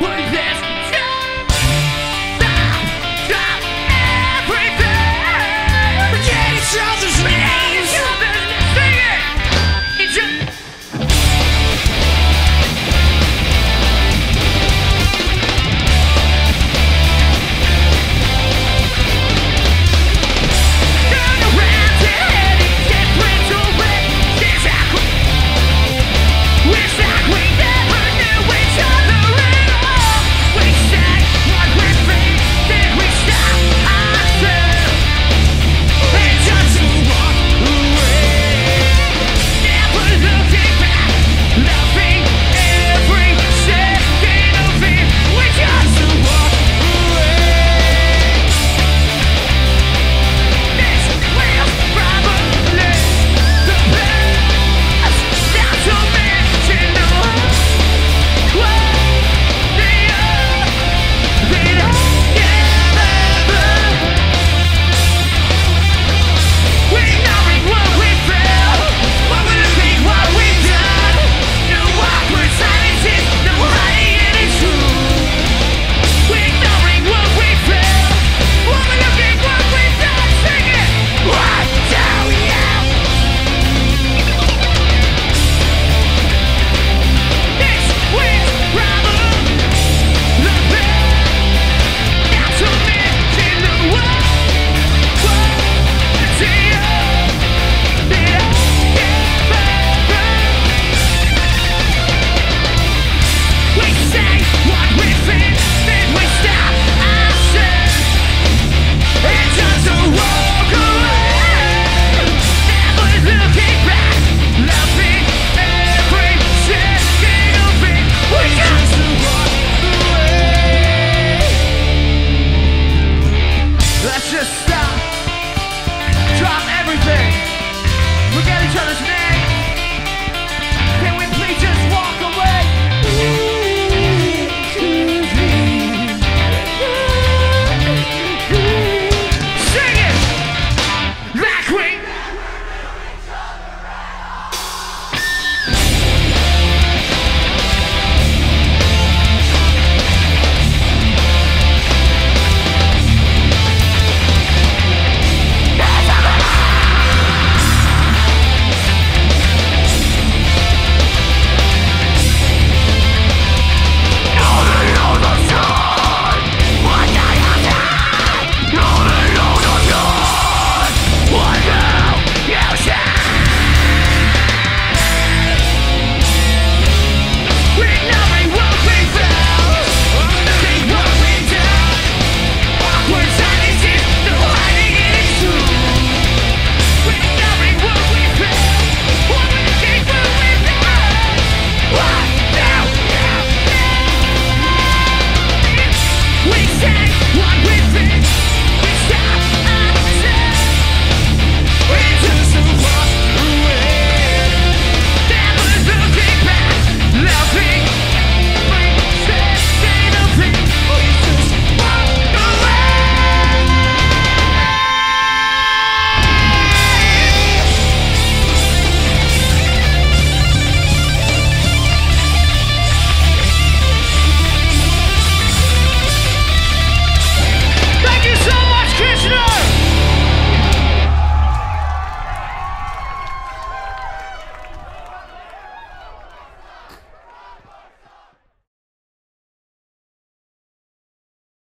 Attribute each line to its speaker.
Speaker 1: But he's ass just